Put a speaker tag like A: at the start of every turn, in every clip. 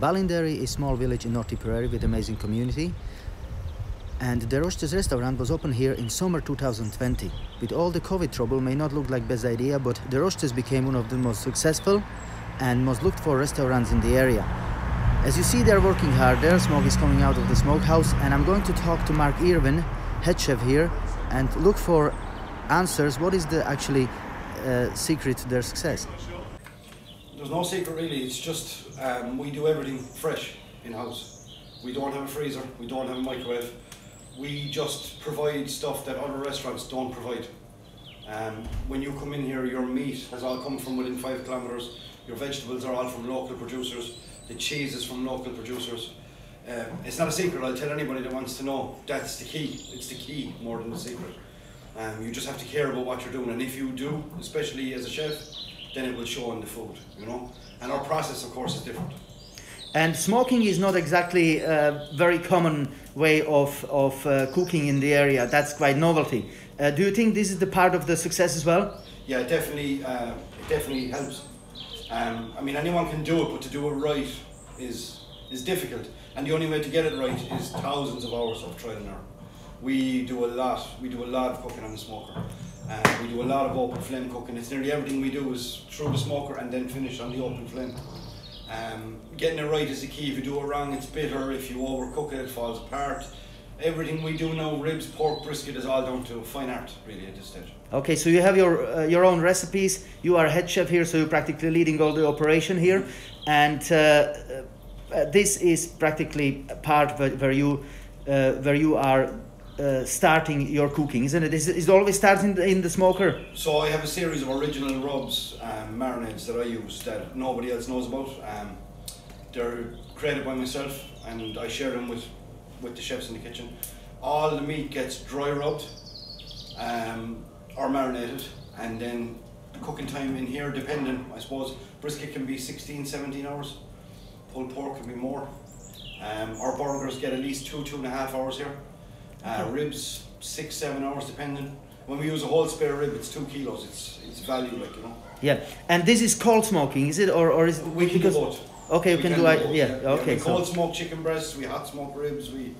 A: Ballinderry is a small village in North Tipperary with amazing community. And the Roiste's restaurant was open here in summer 2020. With all the COVID trouble, may not look like best idea, but the Roiste's became one of the most successful and most looked for restaurants in the area. As you see, they're working hard. Their smoke is coming out of the smokehouse, and I'm going to talk to Mark Irwin, head chef here, and look for answers. What is the actually uh, secret to their success?
B: There's no secret really. It's just um, we do everything fresh in house. We don't have a freezer. We don't have a microwave. We just provide stuff that other restaurants don't provide. Um, when you come in here, your meat has all come from within five kilometres. Your vegetables are all from local producers. The cheese is from local producers. Um, it's not a secret. I'll tell anybody that wants to know. That's the key. It's the key more than the secret. Um, you just have to care about what you're doing, and if you do, especially as a chef, then it will show in the food. You know, and our process, of course, is different.
A: And smoking is not exactly a very common way of, of uh, cooking in the area. That's quite novelty. Uh, do you think this is the part of the success as well?
B: Yeah, it definitely, uh, it definitely helps. Um, I mean, anyone can do it, but to do it right is is difficult. And the only way to get it right is thousands of hours of trial and error. We do a lot. We do a lot of cooking on the smoker. Uh, we do a lot of open flame cooking. It's nearly everything we do is through the smoker and then finish on the open flame. Um, getting it right is the key. If you do it wrong, it's bitter. If you overcook it, it falls apart. Everything we do now, ribs, pork, brisket, is all down to fine art, really, at this stage.
A: Okay, so you have your uh, your own recipes. You are head chef here, so you're practically leading all the operation here, and uh, uh, this is practically part where, where you uh, where you are uh, starting your cooking, isn't it? Is it, always starting in the, in the smoker?
B: So I have a series of original rubs, um, marinades that I use that nobody else knows about. Um, they're created by myself, and I share them with with the chefs in the kitchen. All the meat gets dry rubbed um, or marinated, and then the cooking time in here, depending, I suppose, brisket can be 16, 17 hours, pulled pork can be more. Um, our burgers get at least two, two and a half hours here. Uh, ribs, six, seven hours, depending. When we use a whole spare rib, it's two kilos. It's it's value, like you know.
A: Yeah, and this is cold smoking, is it, or or is it
B: We can
A: because
B: do both.
A: okay, you
B: We
A: can,
B: can
A: do I,
B: both,
A: yeah, okay,
B: we
A: so
B: cold smoked chicken breasts, we hot smoked ribs, we,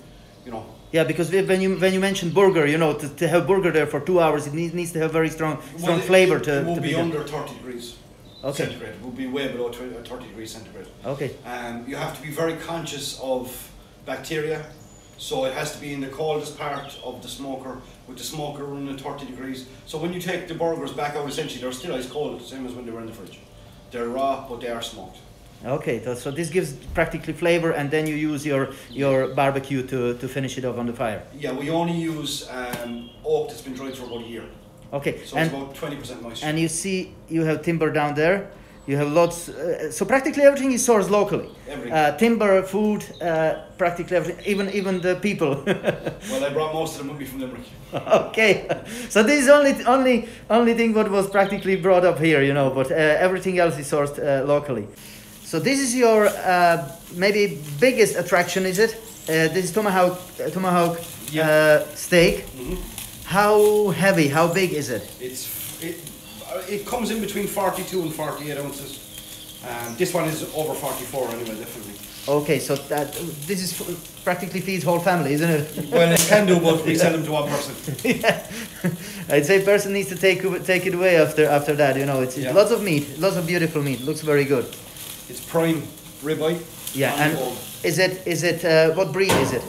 B: you know.
A: yeah, because when you when you mentioned burger, you know, to, to have burger there for two hours, it needs, needs to have very strong strong
B: Well,
A: flavor
B: it,
A: to
B: It will
A: to
B: be
A: done.
B: under 30 degrees
A: Okay.
B: centigrade. It will be way below 20, uh, 30 degrees centigrade.
A: Okay.
B: Um, you have to be very conscious of bacteria. So it has to be in the coldest part of the smoker with the smoker running at 30 degrees. So when you take the burgers back out, essentially they're still ice cold, same as when they were in the fridge. They're raw, but they are smoked.
A: Okay, so, this gives practically flavor, and then you use your your barbecue to, to finish it off on the fire.
B: Yeah, we only use um, oak that's been dried for about a year.
A: Okay,
B: So
A: and
B: it's about 20% moisture.
A: and you see you have timber down there. You have lots. Uh, so practically everything is sourced locally.
B: Everything.
A: Uh, timber, food, uh, practically everything. Even even the people.
B: well, I brought most of them with me from Limerick.
A: okay, so this is only only only thing what was practically brought up here, you know. But uh, everything else is sourced uh, locally. So this is your uh, maybe biggest attraction, is it? Uh, this is tomahawk uh, tomahawk
B: Yeah.
A: uh, steak.
B: Mhm.
A: How heavy? How big is it?
B: It's it, it comes in between 42 and 48 ounces. Um, this one is over 44 anyway, definitely.
A: Okay, so that this is practically feeds whole family, isn't it?
B: Well, it can do, but we sell them to one person.
A: yeah. I'd say person needs to take take it away after after that. You know, it's, it's
B: Yeah.
A: lots of meat, lots of beautiful meat. Looks very good.
B: It's prime ribeye.
A: Yeah, and
B: bone.
A: is it is it uh, what breed is it?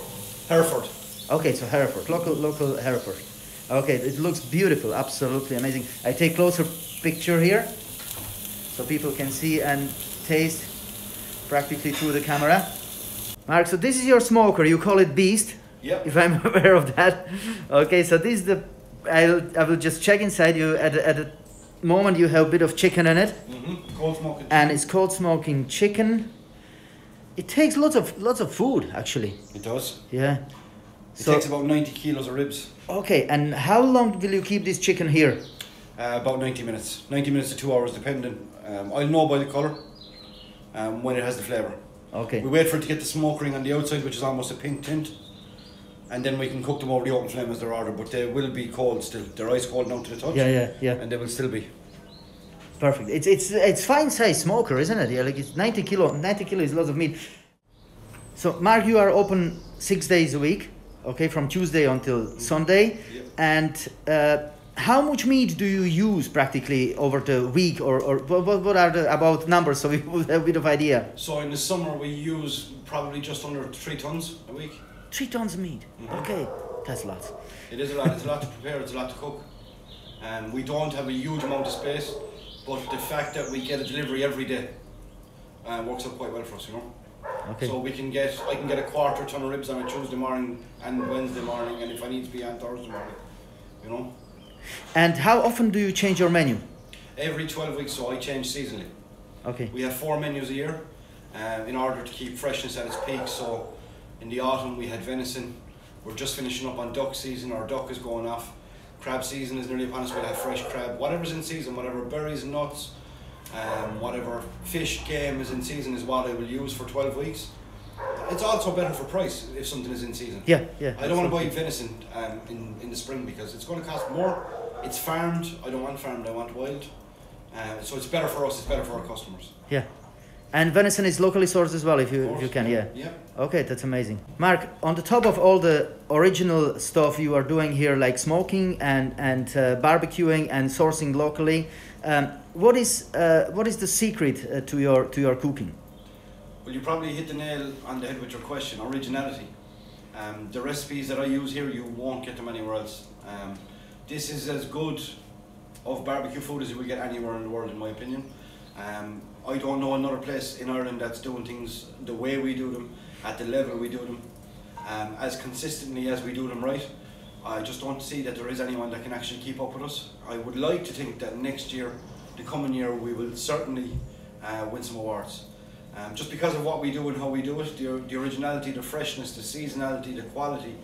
B: Hereford.
A: Okay, so Hereford, local local Hereford. Okay, it looks beautiful, absolutely amazing. I take closer picture here, so people can see and taste practically through the camera. Mark, so this is your smoker. You call it Beast,
B: Yep.
A: if I'm aware of that. Okay, so this is the. I'll I will just check inside you at the, at the moment you have a bit of chicken in it,
B: Mm-hmm. Cold smoking.
A: and it's called smoking chicken. It takes lots of lots of food actually.
B: it does.
A: Yeah.
B: It
A: So
B: takes about 90 kilos of ribs.
A: okay, and how long will you keep this chicken here?
B: Uh, about 90 minutes. 90 minutes to two hours, depending. Um, I'll know by the colour um, when it has the flavour.
A: Okay.
B: We wait for it to get the smoke ring on the outside, which is almost a pink tint. And then we can cook them over the open flame as they're ordered, but they will be cold still. They're ice cold down to the touch.
A: Yeah, yeah, yeah.
B: And they will still be.
A: Perfect. It's it's it's fine size smoker, isn't it? Yeah, like it's 90 kilo. 90 kilo is lots of meat. So, Mark, you are open six days a week, okay, from Tuesday until Sunday. And uh, how much meat do you use practically over the week, or, or what, what- are the about numbers so we have a bit of idea?
B: So in the summer we use probably just under three tons a week.
A: Three tons of meat.
B: Mhm.
A: Okay, that's a lot.
B: It is a lot. It's a lot to prepare. It's a lot to cook. And we don't have a huge amount of space, but the fact that we get a delivery every day uh, works out quite well for us. You know.
A: Okay.
B: So we can get, I can get a quarter ton of ribs on a Tuesday morning and Wednesday morning, and if I need to be on Thursday morning, you know,
A: and how often do you change your menu?
B: every 12 weeks. So I change seasonally.
A: Okay.
B: We have four menus a year, um, in order to keep freshness at its peak. So in the autumn we had venison. We're just finishing up on duck season. Our duck is going off. Crab season is nearly upon us. We'll have fresh crab. Whatever's in season, whatever berries nuts, um, whatever fish game is in season is what I will use for 12 weeks. It's also better for price if something is in season.
A: Yeah, yeah.
B: I don't want to buy venison um, in, in the spring because it's going to cost more. It's farmed. I don't want farmed. I want wild. Uh, so it's better for us. It's better for our customers.
A: Yeah. And venison is locally sourced as well, if you, if you can, yeah.
B: Yeah.
A: Okay, that's amazing. Mark, on the top of all the original stuff you are doing here, like smoking and and uh, barbecuing and sourcing locally, um, what is uh, what is the secret uh, to your to your cooking?
B: Well, you probably hit the nail on the head with your question. Originality. Um, the recipes that I use here, you won't get them anywhere else. Um, this is as good of barbecue food as you will get anywhere in the world, in my opinion. Um, I don't know another place in Ireland that's doing things the way we do them, at the level we do them, um, as consistently as we do them right. I just don't see that there is anyone that can actually keep up with us. I would like to think that next year, the coming year, we will certainly uh, win some awards. Um, just because of what we do and how we do it, the, the originality, the freshness, the seasonality, the quality,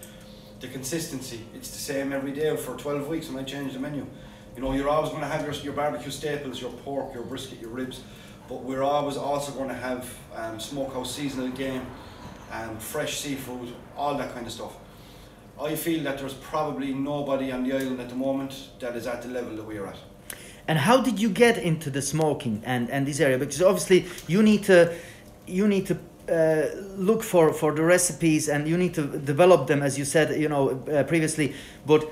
B: the consistency. It's the same every day for 12 weeks and I change the menu. You know, you're always going to have your, your barbecue staples, your pork, your brisket, your ribs, but we're always also going to have um, smokehouse seasonal game, um, fresh seafood, all that kind of stuff. I feel that there's probably nobody on the island at the moment that is at the level that we are at.
A: And how did you get into the smoking and, and this area? Because obviously you need to you need to uh, look for, for the recipes and you need to develop them as you said you know uh, previously. But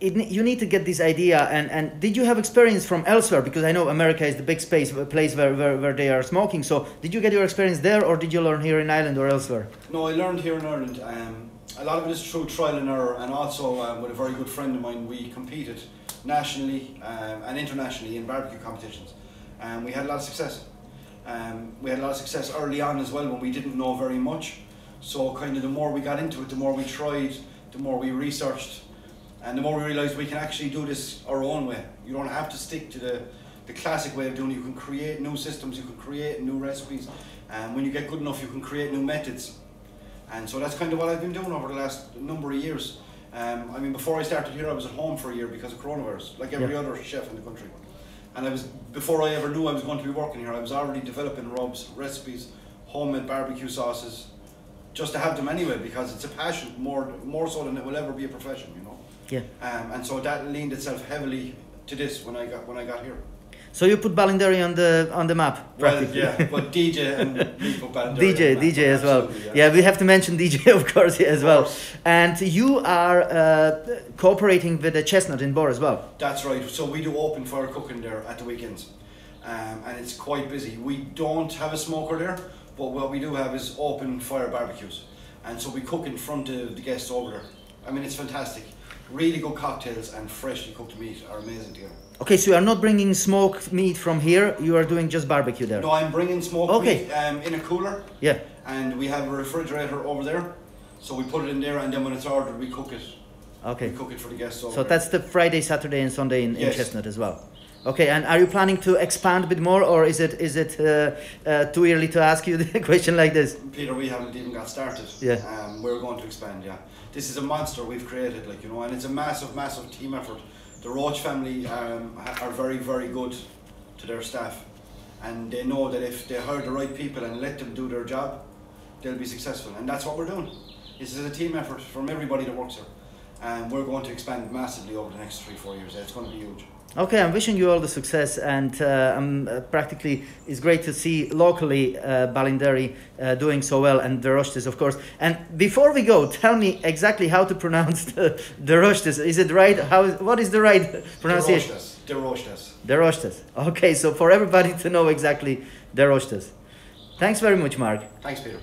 A: it, you need to get this idea and, and did you have experience from elsewhere? Because I know America is the big space place where, where, where they are smoking. So did you get your experience there or did you learn here in Ireland or elsewhere?
B: No, I learned here in Ireland. Um, a lot of it is through trial and error, and also um, with a very good friend of mine, we competed nationally um, and internationally in barbecue competitions, and we had a lot of success. Um, we had a lot of success early on as well when we didn't know very much. So kind of the more we got into it, the more we tried, the more we researched, and the more we realise we can actually do this our own way. You don't have to stick to the, the classic way of doing it. You can create new systems, you can create new recipes, and when you get good enough, you can create new methods. And so that's kind of what I've been doing over the last number of years. Um, I mean, before I started here, I was at home for a year because of coronavirus, like every
A: Yeah.
B: other chef in the country. And I was before I ever knew I was going to be working here, I was already developing rubs, recipes, homemade barbecue sauces, just to have them anyway because it's a passion more more so than it will ever be a profession, you know.
A: Yeah.
B: Um, and so that leaned itself heavily to this when I got when I got here.
A: So you put Ballinderry on the on the map.
B: Well, yeah, but DJ and me put Ballinderry
A: DJ, DJ as well.
B: absolutely,
A: Yeah. we have to mention DJ, of course, as well.
B: course.
A: And you are uh, cooperating with the Chestnut in Bor as well.
B: That's right. So we do open fire cooking there at the weekends, um, and it's quite busy. We don't have a smoker there, but what we do have is open fire barbecues, and so we cook in front of the guests over there. I mean, it's fantastic. Really good cocktails and freshly cooked meat are amazing together.
A: Okay, so you are not bringing smoked meat from here. You are doing just barbecue there.
B: No, I'm bringing smoked
A: Okay.
B: meat um, in a cooler,
A: Yeah.
B: and we have a refrigerator over there. So we put it in there, and then when it's ordered, we cook it.
A: Okay.
B: We cook it for the guests over
A: So
B: there.
A: that's the Friday, Saturday, and Sunday in, in Chestnut as well. Okay, and are you planning to expand a bit more, or is it is it uh, uh, too early to ask you the question like this?
B: Peter, we haven't even got started.
A: Yeah.
B: Um, we're going to expand, yeah. This is a monster we've created, like, you know, and it's a massive, massive team effort. The Roach family um, are very, very good to their staff. And they know that if they hire the right people and let them do their job, they'll be successful. And that's what we're doing. This is a team effort from everybody that works here. And we're going to expand massively over the next three, four years. It's going to be huge.
A: Okay, I'm wishing you all the success, and uh, I'm uh, practically it's great to see locally uh, Ballinderry uh, doing so well, and the Roiste's, of course. And before we go, tell me exactly how to pronounce the, Is it right? How? What is the right pronunciation?
B: De Roiste's.
A: The Roiste's. Okay, so for everybody to know exactly the Roiste's. Thanks very much, Mark.
B: Thanks, Peter.